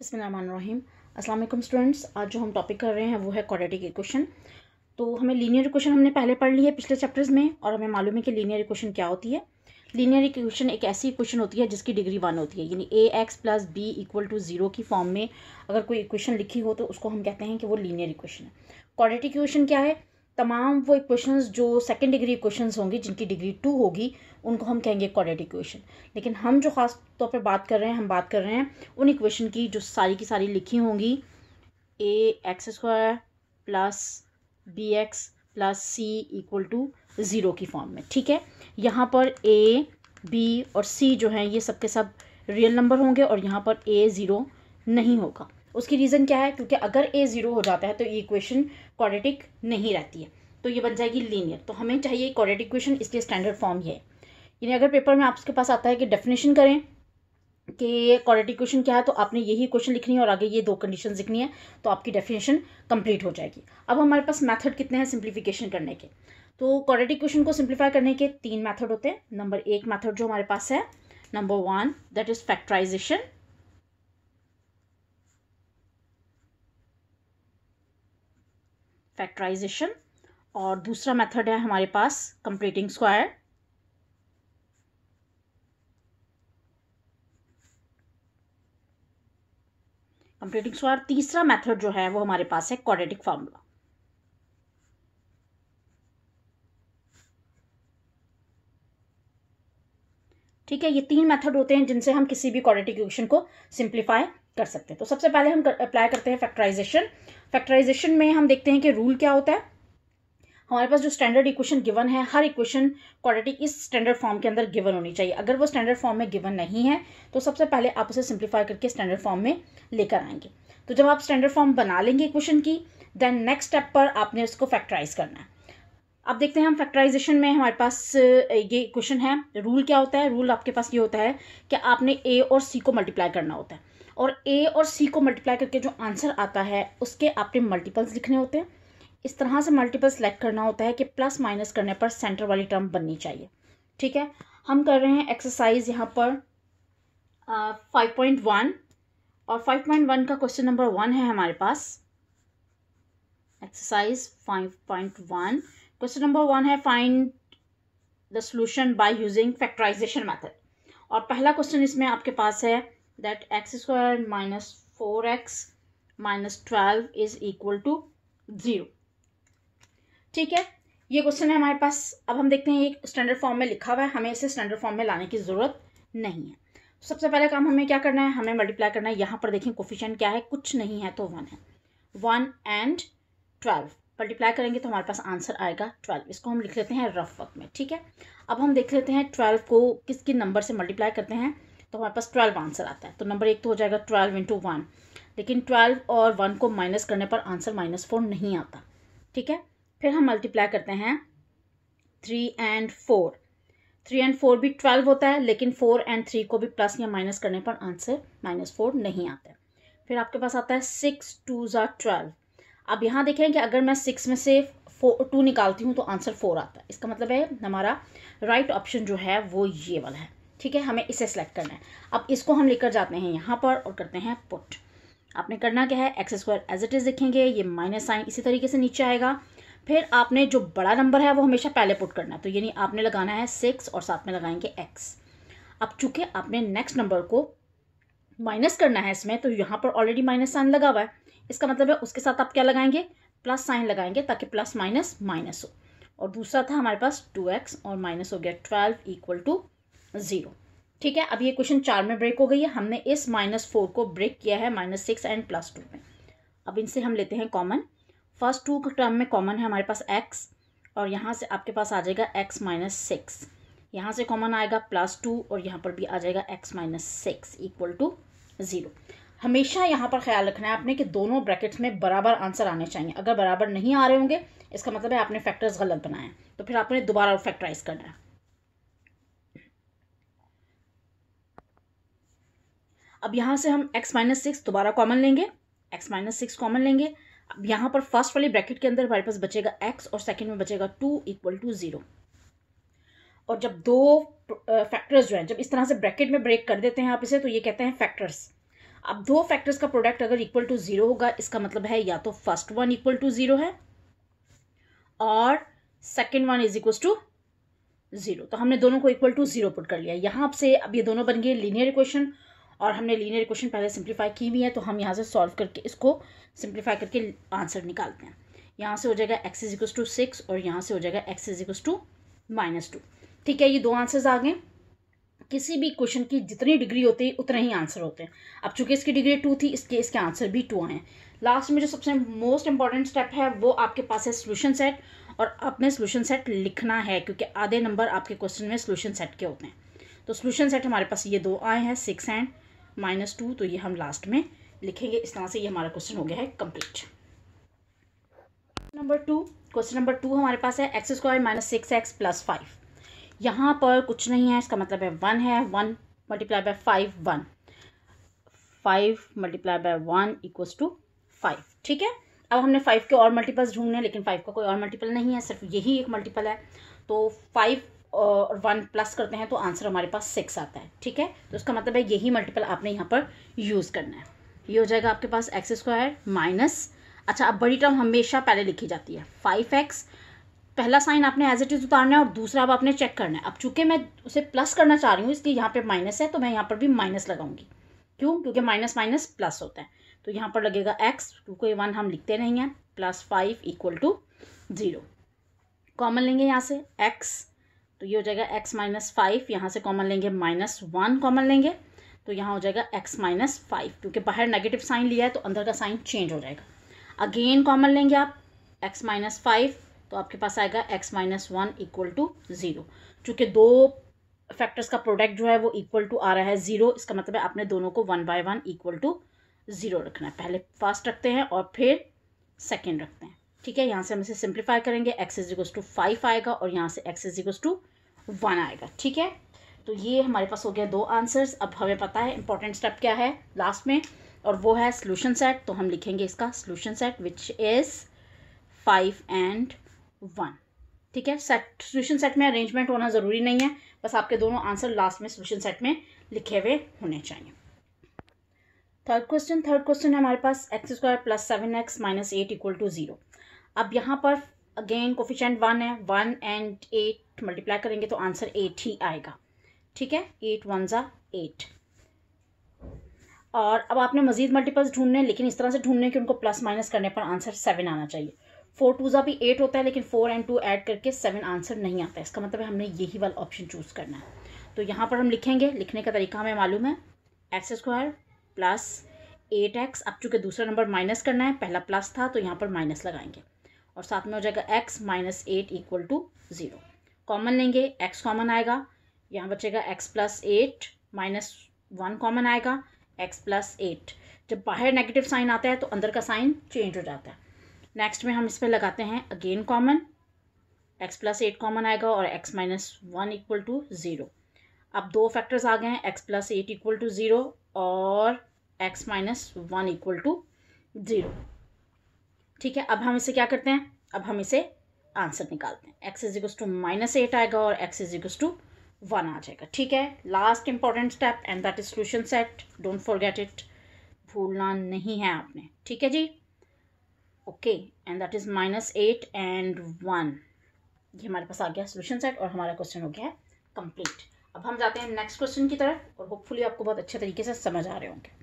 बसमीम अल्लाम स्टूडेंट्स, आज जो हम टॉपिक कर रहे हैं वो है क्वाड्रेटिक इक्वेशन तो हमें लीनियर इक्वेशन हमने पहले पढ़ ली है पिछले चैप्टर्स में और हमें मालूम है कि लीनियर इक्वेशन क्या होती है। लीनियर इक्वेशन एक ऐसी इक्वेशन होती है जिसकी डिग्री वन होती है, यानी A X plus B equal to zero की फॉर्म में अगर कोई इक्वेशन लिखी हो तो उसको हम कहते हैं कि वो लीनियर इक्वेशन है। क्वाड्रेटिक इक्वेशन क्या है? तमाम वो इक्वेशंस जो सेकेंड डिग्री इक्वेशंस होंगी, जिनकी डिग्री टू होगी, उनको हम कहेंगे क्वाड्रेटिक इक्वेशन लेकिन हम जो खास तौर पर बात कर रहे हैं, हम बात कर रहे हैं उन इक्वेशन की जो सारी की सारी लिखी होंगी. A X square plus B X plus C equal to zero की फॉर्म में. ठीक है? यहाँ पर ए बी और सी जो हैं, ये सब के सब रियल नंबर होंगे और यहाँ पर ए ज़ीरो नहीं होगा. उसकी रीज़न क्या है? क्योंकि अगर ए ज़ीरो हो जाता है तो ये इक्वेशन क्वाड्रेटिक नहीं रहती है। तो ये बन जाएगी लीनियर तो हमें चाहिए क्वाड्रेटिक इक्वेशन इसलिए स्टैंडर्ड फॉर्म ये है। यानी अगर पेपर में आपके पास आता है कि डेफिनेशन करें कि क्वाड्रेटिक इक्वेशन क्या है तो आपने यही क्वेश्चन लिखनी है और आगे ये दो कंडीशन लिखनी है तो आपकी डेफिनेशन कंप्लीट हो जाएगी। अब हमारे पास मैथड कितने हैं सिंप्लीफिकेशन करने के? तो क्वाड्रेटिक इक्वेशन को सिंप्लीफाई करने के तीन मैथड होते हैं। नंबर एक मैथड जो हमारे पास है। Number one that is factorization factorization और दूसरा मेथड है हमारे पास कंप्लीटिंग स्क्वायर कंप्लीटिंग स्क्वायर तीसरा मेथड जो है वो हमारे पास है क्वाड्रेटिक फार्मूला ठीक है, ये तीन मेथड होते हैं जिनसे हम किसी भी क्वाड्रेटिक इक्वेशन को सिंप्लीफाई कर सकते हैं। तो सबसे पहले हम अप्लाई करते हैं फैक्टराइजेशन फैक्टराइजेशन में हम देखते हैं कि रूल क्या होता है। हमारे पास जो स्टैंडर्ड इक्वेशन गिवन है, हर इक्वेशन क्वाड्रेटिक इस स्टैंडर्ड फॉर्म के अंदर गिवन होनी चाहिए। अगर वो स्टैंडर्ड फॉर्म में गिवन नहीं है तो सबसे पहले आप उसे सिंप्लीफाई करके स्टैंडर्ड फॉर्म में लेकर आएँगे। तो जब आप स्टैंडर्ड फॉर्म बना लेंगे इक्वेशन की देन नेक्स्ट स्टेप पर आपने उसको फैक्टराइज करना है। अब देखते हैं हम फैक्टराइजेशन में हमारे पास ये क्वेश्चन है। रूल क्या होता है? रूल आपके पास ये होता है कि आपने ए और सी को मल्टीप्लाई करना होता है। और ए और सी को मल्टीप्लाई करके जो आंसर आता है, उसके आपने मल्टीपल्स लिखने होते हैं। इस तरह से मल्टीपल सेलेक्ट करना होता है कि प्लस माइनस करने पर सेंटर वाली टर्म बननी चाहिए। ठीक है? हम कर रहे हैं एक्सरसाइज यहाँ पर फाइव पॉइंट वन और फाइव पॉइंट वन का क्वेश्चन नंबर वन है हमारे पास। Exercise five point one question number one है find the solution by using factorization method और पहला क्वेश्चन इसमें आपके पास है that x square minus 4x minus 12 is equal to zero ठीक है? ये क्वेश्चन है हमारे पास। अब हम देखते हैं ये स्टैंडर्ड फॉर्म में लिखा हुआ है। हमें इसे स्टैंडर्ड फॉर्म में लाने की ज़रूरत नहीं है। तो सबसे पहले काम हमें क्या करना है? हमें मल्टीप्लाई करना है। यहाँ पर देखें कोफिशियंट क्या है? कुछ नहीं है तो वन है। वन एंड ट्वेल्व मल्टीप्लाई करेंगे तो हमारे पास आंसर आएगा ट्वेल्व इसको हम लिख लेते हैं रफ वक्त में। ठीक है? अब हम देख लेते हैं ट्वेल्व को किस किन नंबर से मल्टीप्लाई करते हैं? तो हमारे पास ट्वेल्व आंसर आता है। तो नंबर एक तो हो जाएगा ट्वेल्व इंटू वन लेकिन ट्वेल्व और वन को माइनस करने पर आंसर माइनस फोर नहीं आता। ठीक है? फिर हम मल्टीप्लाई करते हैं। Three and four three and four भी ट्वेल्व होता है, लेकिन फोर एंड थ्री को भी प्लस या माइनस करने पर आंसर माइनस फोर नहीं आता। है फिर आपके पास आता है सिक्स टू ज़ा ट्वेल्व अब यहाँ देखें कि अगर मैं सिक्स में से फोर टू निकालती हूँ तो आंसर फोर आता है। इसका मतलब है हमारा राइट ऑप्शन जो है वो ये वाला है। ठीक है, हमें इसे सेलेक्ट करना है। अब इसको हम लेकर जाते हैं यहाँ पर और करते हैं पुट आपने करना क्या है? X square as it is लिखेंगे ये माइनस साइन इसी तरीके से नीचे आएगा। फिर आपने जो बड़ा नंबर है, वो हमेशा पहले पुट करना है। तो यानी आपने लगाना है सिक्स और साथ में लगाएँगे एक्स अब चूँकि आपने नेक्स्ट नंबर को माइनस करना है इसमें तो यहाँ पर ऑलरेडी माइनस साइन लगा हुआ है। इसका मतलब है उसके साथ आप क्या लगाएँगे? प्लस साइन लगाएँगे ताकि प्लस माइनस माइनस हो। और दूसरा था हमारे पास टू एक्स और माइनस हो गया ट्वेल्व इक्वल टू ज़ीरो ठीक है, अब ये क्वेश्चन चार में ब्रेक हो गई है। हमने इस माइनस फोर को ब्रेक किया है minus six and plus two में। अब इनसे हम लेते हैं कॉमन फ़र्स्ट टू के टर्म में कॉमन है हमारे पास एक्स और यहाँ से आपके पास आ जाएगा एक्स माइनस सिक्स यहाँ से कॉमन आएगा प्लस टू और यहाँ पर भी आ जाएगा X minus six equal to zero हमेशा यहाँ पर ख्याल रखना है आपने कि दोनों ब्रैकेट्स में बराबर आंसर आने चाहिए। अगर बराबर नहीं आ रहे होंगे, इसका मतलब है आपने फैक्टर्स गलत बनाए तो फिर आपने दोबारा फैक्टराइज करना है। अब यहाँ से हम x माइनस सिक्स दोबारा कॉमन लेंगे, x माइनस सिक्स कॉमन लेंगे। अब यहाँ पर फ़र्स्ट वाली ब्रैकेट के अंदर हमारे पास बचेगा x और सेकंड में बचेगा टू इक्वल टू ज़ीरो और जब दो फैक्टर्स जो हैं, जब इस तरह से ब्रैकेट में ब्रेक कर देते हैं आप इसे तो ये कहते हैं फैक्टर्स अब दो फैक्टर्स का प्रोडक्ट अगर इक्वल टू ज़ीरो होगा, इसका मतलब है या तो first one equal to zero है, और second one is equal to zero तो हमने दोनों को इक्वल टू ज़ीरो पुट कर लिया। यहाँ से अब ये दोनों बन गए लीनियर इक्वेशन और हमने लीनियर इक्वेशन पहले सिंप्लीफाई की हुई है तो हम यहाँ से सॉल्व करके इसको सिंप्लीफाई करके आंसर निकालते हैं। यहाँ से हो जाएगा X is equals to six और यहाँ से हो जाएगा X is equals to minus two ठीक है, ये दो आंसर्स आ गए। किसी भी क्वेश्चन की जितनी डिग्री होती है उतने ही आंसर होते हैं। अब चूँकि इसकी डिग्री टू थी, इसके इसके आंसर भी टू आए लास्ट में जो सबसे मोस्ट इंपॉर्टेंट स्टेप है, वो आपके पास है सोल्यूशन सेट और अपने सोल्यूशन सेट लिखना है, क्योंकि आधे नंबर आपके क्वेश्चन में सोल्यूशन सेट के होते हैं। तो सोल्यूशन सेट हमारे पास ये दो आए हैं सिक्स एंड माइनस टू तो ये हम लास्ट में लिखेंगे। इस तरह से ये हमारा क्वेश्चन हो गया है complete number two question number two हमारे पास है X square minus six X plus five यहाँ पर कुछ नहीं है, इसका मतलब है वन है one multiply by five one five multiply by one equals to five ठीक है? अब हमने फाइव के और मल्टीपल्स ढूँढने लेकिन फाइव का कोई और मल्टीपल नहीं है, सिर्फ़ यही एक मल्टीपल है। तो फाइव और वन प्लस करते हैं तो आंसर हमारे पास सिक्स आता है, ठीक है? तो उसका मतलब है यही मल्टीपल आपने यहाँ पर यूज़ करना है। ये हो जाएगा आपके पास एक्स स्क्वायर माइनस अच्छा अब बड़ी टर्म हमेशा पहले लिखी जाती है फाइव एक्स पहला साइन आपने एज इट इज़ उतारना है और दूसरा अब आपने चेक करना है। अब चूँकि मैं उसे प्लस करना चाह रही हूँ, इसलिए यहाँ पे माइनस है तो मैं यहाँ पर भी माइनस लगाऊँगी। क्यों? क्योंकि माइनस माइनस प्लस होता है। तो यहाँ पर लगेगा एक्स क्योंकि वन हम लिखते नहीं हैं plus five equal to zero common लेंगे यहाँ से एक्स तो ये हो जाएगा एक्स माइनस फाइव यहाँ से कॉमन लेंगे माइनस वन कॉमन लेंगे तो यहाँ हो जाएगा एक्स माइनस फाइव क्योंकि बाहर नेगेटिव साइन लिया है तो अंदर का साइन चेंज हो जाएगा। अगेन कॉमन लेंगे आप एक्स माइनस फाइव तो आपके पास आएगा X minus one equal to zero चूँकि दो फैक्टर्स का प्रोडक्ट जो है, वो इक्वल टू आ रहा है ज़ीरो इसका मतलब है आपने दोनों को one by one equal to zero रखना है। पहले फ़र्स्ट रखते हैं और फिर सेकेंड रखते हैं। ठीक है, यहाँ से हम इसे सिंप्लीफाई करेंगे एक्स इज़ टू फाइव आएगा और यहाँ से एक्स इज़ टू वन आएगा, ठीक है? तो ये हमारे पास हो गया दो आंसर्स अब हमें पता है इंपॉर्टेंट स्टेप क्या है लास्ट में, और वो है सोल्यूशन सेट तो हम लिखेंगे इसका solution set which is five and one ठीक है? सेट सोल्यूशन सेट में अरेंजमेंट होना ज़रूरी नहीं है। बस आपके दोनों आंसर लास्ट में सोल्यूशन सेट में लिखे हुए होने चाहिए। थर्ड क्वेश्चन थर्ड क्वेश्चन है हमारे पास। X square plus seven X minus eight equal to zero अब यहाँ पर अगेन कोफिशेंट वन है वन एंड एट मल्टीप्लाई करेंगे तो आंसर एट ही आएगा। ठीक है? एट वन ज़ा एट और अब आपने मजीद मल्टीपल्स ढूँढने लेकिन इस तरह से ढूँढने कि उनको प्लस माइनस करने पर आंसर सेवन आना चाहिए। फोर टू ज़ा भी एट होता है, लेकिन फोर एंड टू ऐड करके सेवन आंसर नहीं आता इसका मतलब है हमने यही वाला ऑप्शन चूज़ करना है। तो यहाँ पर हम लिखेंगे, लिखने का तरीका हमें मालूम है। X square plus eight X अब चूँकि दूसरा नंबर माइनस करना है, पहला प्लस था तो यहाँ पर माइनस लगाएँगे। और साथ में हो जाएगा X minus eight equal to zero common लेंगे एक्स कॉमन आएगा, यहाँ बचेगा X plus eight minus one common आएगा एक्स प्लस एट जब बाहर नेगेटिव साइन आता है तो अंदर का साइन चेंज हो जाता है. नेक्स्ट में हम इस पर लगाते हैं again common X plus eight common आएगा और X minus one equal to zero अब दो फैक्टर्स आ गए हैं X plus eight equal to zero और X minus one equal to zero ठीक है, अब हम इसे क्या करते हैं? अब हम इसे आंसर निकालते हैं। X is equals to minus eight आएगा और X is equals to one आ जाएगा। ठीक है last important step and that is solution set don't forget it भूलना नहीं है आपने। ठीक है जी? Okay and that is minus eight and one ये हमारे पास आ गया सोल्यूशन सेट और हमारा क्वेश्चन हो गया है कंप्लीट अब हम जाते हैं नेक्स्ट क्वेश्चन की तरफ़ और होपफुली आपको बहुत अच्छे तरीके से समझ आ रहे होंगे।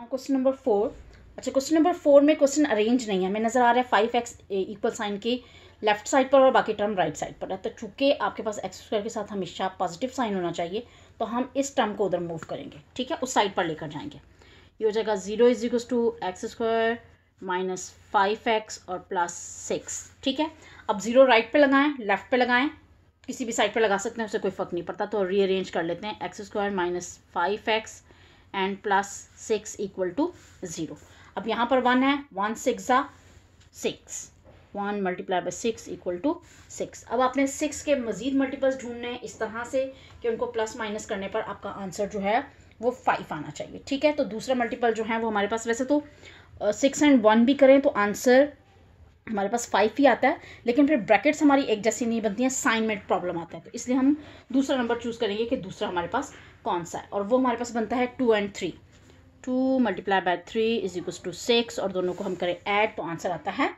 क्वेश्चन नंबर फोर अच्छा क्वेश्चन नंबर फोर में क्वेश्चन अरेंज नहीं है। हमें नज़र आ रहा है फाइव एक्स इक्वल साइन की लेफ़्ट साइड पर और बाकी टर्म राइट साइड पर है। तो चूँकि आपके पास एक्स स्क्वायर के साथ हमेशा पॉजिटिव साइन होना चाहिए तो हम इस टर्म को उधर मूव करेंगे। ठीक है? उस साइड पर लेकर जाएँगे। ये हो जाएगा zero is equals to X square minus five X और प्लस सिक्स ठीक है? अब ज़ीरो राइट पे लगाएँ लेफ़्ट पे लगाएँ। किसी भी साइड पे लगा सकते हैं उससे कोई फ़र्क नहीं पड़ता। तो रीअरेंज कर लेते हैं। X square minus five X and plus six equal to zero अब यहाँ पर वन है वन सिक्स ज़ा six one multiply by six equal to six अब आपने सिक्स के मजीद मल्टीपल्स ढूँढने हैं इस तरह से कि उनको प्लस माइनस करने पर आपका आंसर जो है, वो फाइव आना चाहिए। ठीक है? तो दूसरा मल्टीपल जो है, वो हमारे पास वैसे तो सिक्स एंड वन भी करें तो आंसर हमारे पास फाइव ही आता है, लेकिन फिर ब्रैकेट्स हमारी एक जैसी नहीं बनती हैं साइन में प्रॉब्लम आता है। तो इसलिए हम दूसरा नंबर चूज़ करेंगे कि दूसरा हमारे पास कौन सा है। और वो हमारे पास बनता है two and three two multiply by three is equal to six और दोनों को हम करें ऐड तो आंसर आता है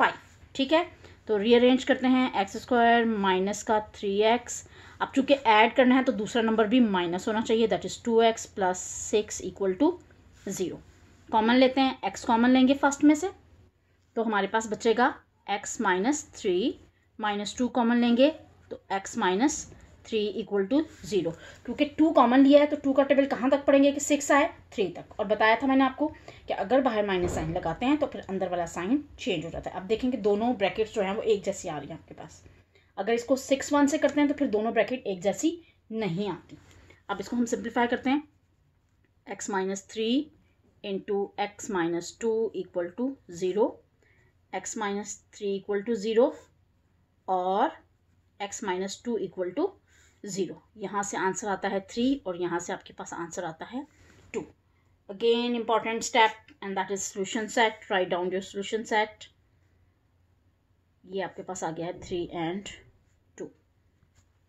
फाइव, ठीक है? तो रीअरेंज करते हैं एक्स स्क्वायर माइनस का थ्री एक्स अब चूँकि ऐड करना है तो दूसरा नंबर भी माइनस होना चाहिए that is two x plus six equal to zero common लेते हैं एक्स कॉमन लेंगे फ़र्स्ट में से। तो हमारे पास बचेगा x minus three minus two common लेंगे तो x minus three equal to zero क्योंकि टू कॉमन लिया है तो टू का टेबल कहाँ तक पढ़ेंगे कि सिक्स आए? थ्री तक। और बताया था मैंने आपको कि अगर बाहर माइनस साइन लगाते हैं तो फिर अंदर वाला साइन चेंज हो जाता है। अब देखेंगे दोनों ब्रैकेट्स जो हैं, वो एक जैसी आ रही हैं आपके पास। अगर इसको सिक्स वन से करते हैं तो फिर दोनों ब्रैकेट एक जैसी नहीं आती। अब इसको हम सिंप्लीफाई करते हैं। X minus three into x minus two equal to zero x minus three equal to zero और x minus two equal to zero. यहाँ से आंसर आता है थ्री और यहाँ से आपके पास आंसर आता है two. Again important step and that is solution set write down your solution set ये आपके पास आ गया है थ्री एंड टू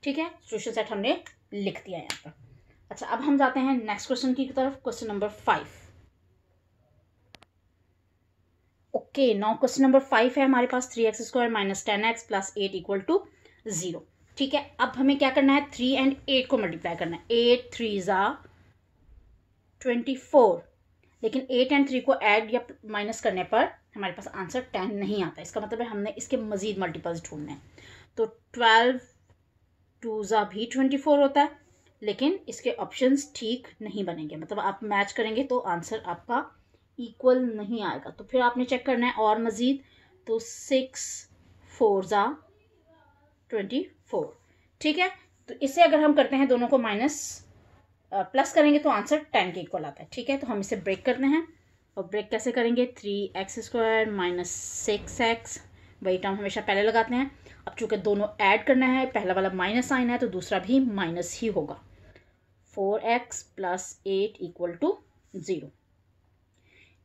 ठीक है? सोल्यूशन सेट हमने लिख दिया यहाँ पर। अच्छा अब हम जाते हैं नेक्स्ट क्वेश्चन की तरफ़। Question number five okay now question number five है हमारे पास। Three x square minus ten x plus eight equal to zero ठीक है, अब हमें क्या करना है? थ्री एंड एट को मल्टीप्लाई करना है। एट थ्री ज़ा ट्वेंटी फोर लेकिन एट एंड थ्री को ऐड या माइनस करने पर हमारे पास आंसर टेन नहीं आता। इसका मतलब है हमने इसके मज़ीद मल्टीपल्स ढूँढने हैं। तो ट्वेल्व टू ज़ा भी ट्वेंटी फोर होता है, लेकिन इसके ऑप्शंस ठीक नहीं बनेंगे। मतलब आप मैच करेंगे तो आंसर आपका इक्वल नहीं आएगा। तो फिर आपने चेक करना है और मज़ीद। तो सिक्स फोर ज़ा ट्वेंटी फोर। ठीक है? तो इसे अगर हम करते हैं दोनों को माइनस प्लस करेंगे तो आंसर टेन के इक्वल आता है। ठीक है? तो हम इसे ब्रेक करते हैं। और ब्रेक कैसे करेंगे? Three x square minus six x, वही टर्म हमेशा पहले लगाते हैं। अब चूँकि दोनों ऐड करना है, पहला वाला माइनस साइन है तो दूसरा भी माइनस ही होगा। Four x plus eight equal to zero.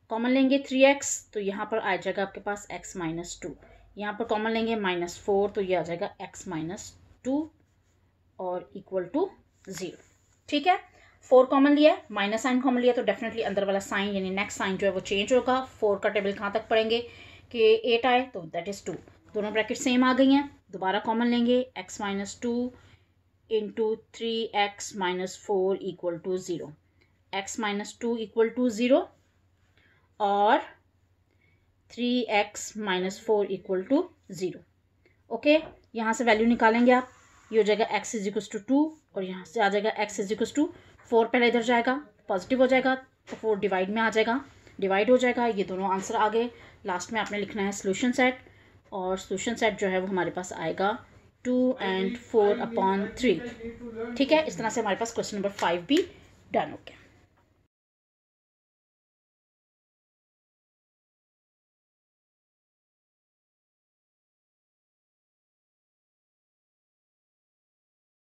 Common लेंगे थ्री एक्स तो यहाँ पर आ जाएगा आपके पास एक्स माइनस टू। यहाँ पर कॉमन लेंगे माइनस फोर तो ये आ जाएगा एक्स माइनस टू और इक्वल टू ज़ीरो ठीक है? फोर कॉमन लिया माइनस साइन कॉमन लिया तो डेफिनेटली अंदर वाला साइन यानी नेक्स्ट साइन जो है वो चेंज होगा। फोर का टेबल कहाँ तक पढ़ेंगे? कि एट आए तो दैट इज़ टू दोनों ब्रैकेट सेम आ गई हैं। दोबारा कॉमन लेंगे x minus two into three x minus four equal to zero x minus two equal to zero और three x minus four equal to zero okay यहाँ से value निकालेंगे आप। ये हो जाएगा x is equals to two और यहाँ से आ जाएगा x is equals to four पहले इधर जाएगा पॉजिटिव हो जाएगा तो फोर डिवाइड में आ जाएगा। डिवाइड हो जाएगा, ये दोनों आंसर आ गए। लास्ट में आपने लिखना है सोल्यूशन सेट और सोल्यूशन सेट जो है वो हमारे पास आएगा two and four upon three ठीक है? इस तरह से हमारे पास क्वेश्चन नंबर फाइव भी डन हो गया।